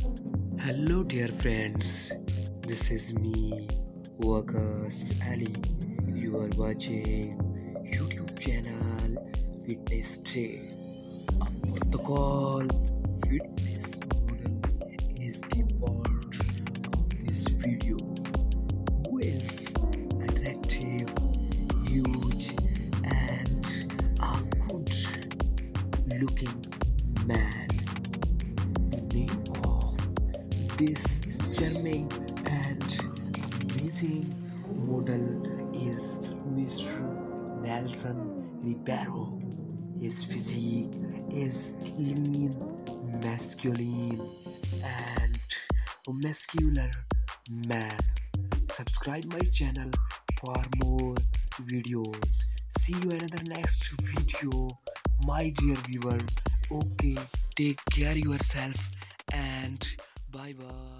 Hello, dear friends. This is me, Wakas Ali. You are watching YouTube channel Fitness Day. A Portugal fitness model is the part of this video. Who is attractive, huge, and a good looking man. This charming and amazing model is Mr. Nelson Ribeiro. His physique is lean, masculine, and muscular man. Subscribe my channel for more videos. See you another next video, my dear viewer. Okay, take care yourself and bye bye.